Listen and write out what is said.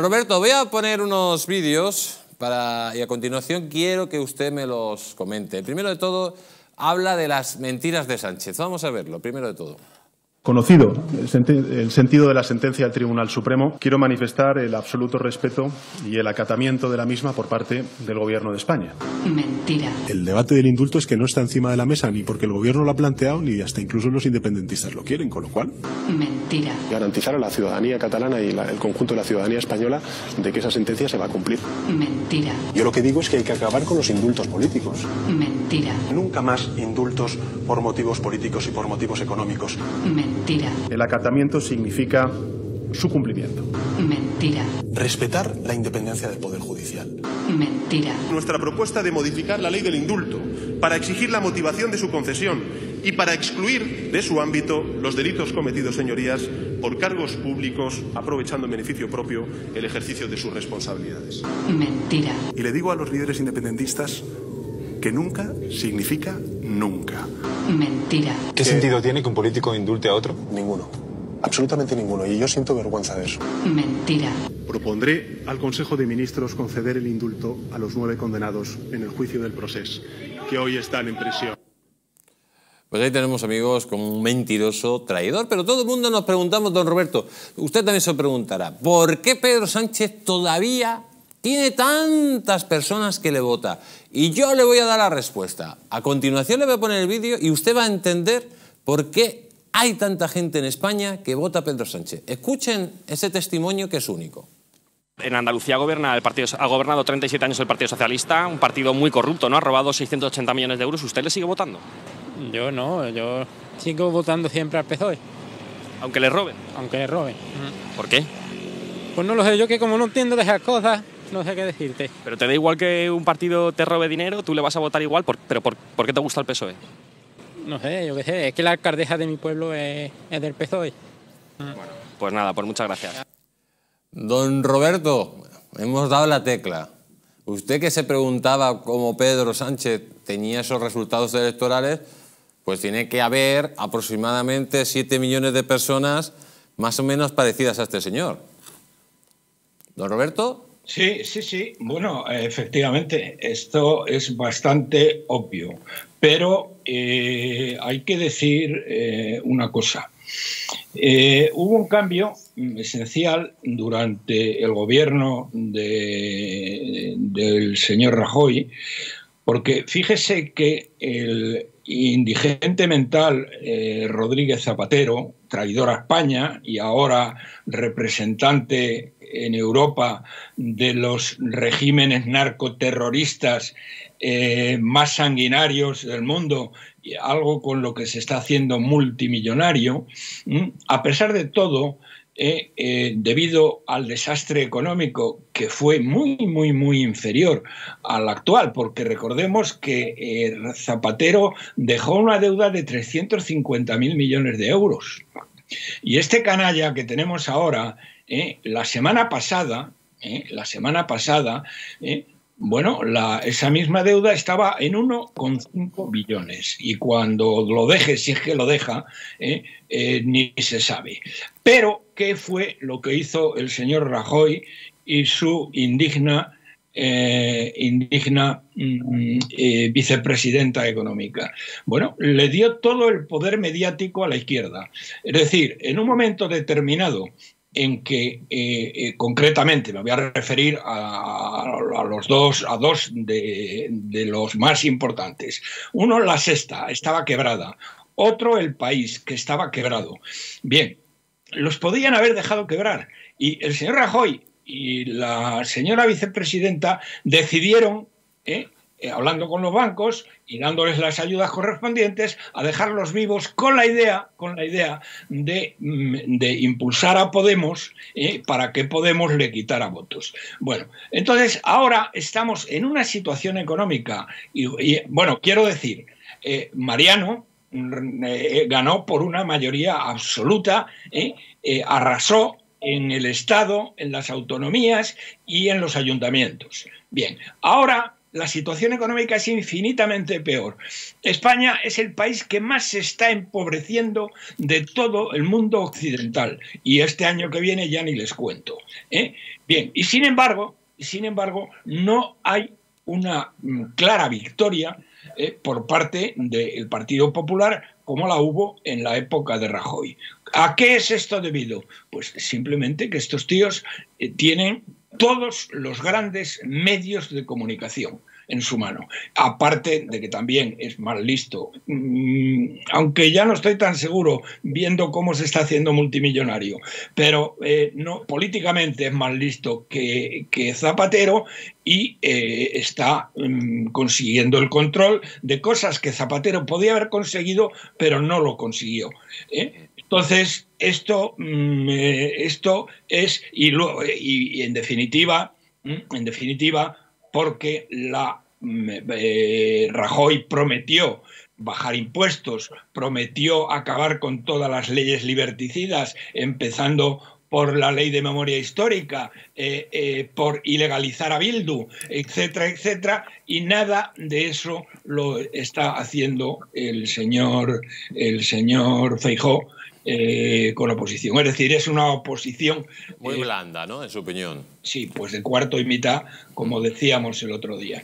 Roberto, voy a poner unos vídeos para, y a continuación quiero que usted me los comente. Primero de todo, habla de las mentiras de Sánchez. Vamos a verlo, primero de todo. Conocido el, sentido de la sentencia del Tribunal Supremo, quiero manifestar el absoluto respeto y el acatamiento de la misma por parte del Gobierno de España. Mentira. El debate del indulto es que no está encima de la mesa ni porque el Gobierno lo ha planteado ni hasta incluso los independentistas lo quieren, con lo cual. Mentira. Garantizar a la ciudadanía catalana y el conjunto de la ciudadanía española de que esa sentencia se va a cumplir. Mentira. Yo lo que digo es que hay que acabar con los indultos políticos. Mentira. Nunca más indultos por motivos políticos y por motivos económicos. Mentira. El acatamiento significa su cumplimiento. Mentira. Respetar la independencia del Poder Judicial. Mentira. Nuestra propuesta de modificar la ley del indulto para exigir la motivación de su concesión y para excluir de su ámbito los delitos cometidos, señorías, por cargos públicos, aprovechando en beneficio propio el ejercicio de sus responsabilidades. Mentira. Y le digo a los líderes independentistas que nunca significa nunca. Mentira. ¿Qué sentido tiene que un político indulte a otro? Ninguno. Absolutamente ninguno. Y yo siento vergüenza de eso. Mentira. Propondré al Consejo de Ministros conceder el indulto a los nueve condenados en el juicio del proceso, que hoy están en prisión. Pues ahí tenemos amigos como un mentiroso traidor, pero todo el mundo nos preguntamos, don Roberto, usted también se preguntará, ¿por qué Pedro Sánchez todavía tiene tantas personas que le vota. Y yo le voy a dar la respuesta. A continuación le voy a poner el vídeo y usted va a entender por qué hay tanta gente en España que vota a Pedro Sánchez. Escuchen ese testimonio que es único. En Andalucía gobierna el partido, ha gobernado 37 años el Partido Socialista, un partido muy corrupto, ¿no? Ha robado 680 millones de euros. ¿Usted le sigue votando? Yo no, yo sigo votando siempre al PSOE. Aunque le roben. Aunque le roben. ¿Por qué? Pues no lo sé, yo que como no entiendo de esas cosas, no sé qué decirte. Pero te da igual que un partido te robe dinero, tú le vas a votar igual, pero por, qué te gusta el PSOE? No sé, yo qué sé, es que la alcaldesa de mi pueblo es, del PSOE. Bueno, pues nada, pues muchas gracias. Don Roberto, hemos dado la tecla. Usted que se preguntaba cómo Pedro Sánchez tenía esos resultados electorales, pues tiene que haber aproximadamente 7 millones de personas más o menos parecidas a este señor. Don Roberto. Sí, sí, sí. Bueno, efectivamente, esto es bastante obvio, pero eh, hay que decir eh, una cosa. Eh, hubo un cambio esencial durante el gobierno del señor Rajoy, porque fíjese que el indigente mental Rodríguez Zapatero, traidor a España y ahora representante en Europa de los regímenes narcoterroristas eh, más sanguinarios del mundo, algo con lo que se está haciendo multimillonario, a pesar de todo, eh, eh, debido al desastre económico que fue muy, muy, muy inferior al actual, porque recordemos que Zapatero dejó una deuda de 350 mil millones de euros. Y este canalla que tenemos ahora ¿eh? la semana pasada, ¿eh? la semana pasada, ¿eh? bueno, esa misma deuda estaba en 1,5 billones y cuando lo deje, si es que lo deja, ni se sabe. Pero, ¿qué fue lo que hizo el señor Rajoy y su indigna indigna mm, vicepresidenta económica. Bueno, le dio todo el poder mediático a la izquierda. Es decir, en un momento determinado en que eh, eh, concretamente me voy a referir a, los dos, a dos de, los más importantes. Uno, la sexta, estaba quebrada. Otro, el país, que estaba quebrado. Bien, los podían haber dejado quebrar. Y el señor Rajoy y la señora vicepresidenta decidieron ¿eh? Eh, hablando con los bancos y dándoles las ayudas correspondientes a dejarlos vivos con la idea, con la idea de, mm, impulsar a Podemos eh, para que Podemos le quitara votos. Bueno, entonces ahora estamos en una situación económica y, bueno, quiero decir, eh, Mariano mm, ganó por una mayoría absoluta, arrasó en el Estado, en las autonomías y en los ayuntamientos. Bien, ahora la situación económica es infinitamente peor. España es el país que más se está empobreciendo de todo el mundo occidental. Y este año que viene ya ni les cuento. ¿eh? Bien, y sin embargo, sin embargo, no hay una mm, clara victoria eh, por parte del Partido Popular como la hubo en la época de Rajoy. ¿A qué es esto debido? Pues simplemente que estos tíos eh, tienen todos los grandes medios de comunicación en su mano. Aparte de que también es más listo, mm, aunque ya no estoy tan seguro viendo cómo se está haciendo multimillonario, pero eh, no, políticamente es más listo que, Zapatero y eh, está mm, consiguiendo el control de cosas que Zapatero podía haber conseguido, pero no lo consiguió. ¿eh? Entonces, esto, mm, esto es, y, luego, y, en definitiva, en definitiva, porque la eh, Rajoy prometió bajar impuestos, prometió acabar con todas las leyes liberticidas, empezando por la ley de memoria histórica, eh, eh, por ilegalizar a Bildu, etcétera, etcétera, y nada de eso lo está haciendo el señor, el señor Feijó eh, con oposición. Es decir, es una oposición... Muy blanda, ¿no? En su opinión. Sí, pues de cuarto y mitad, como decíamos el otro día.